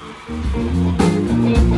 Música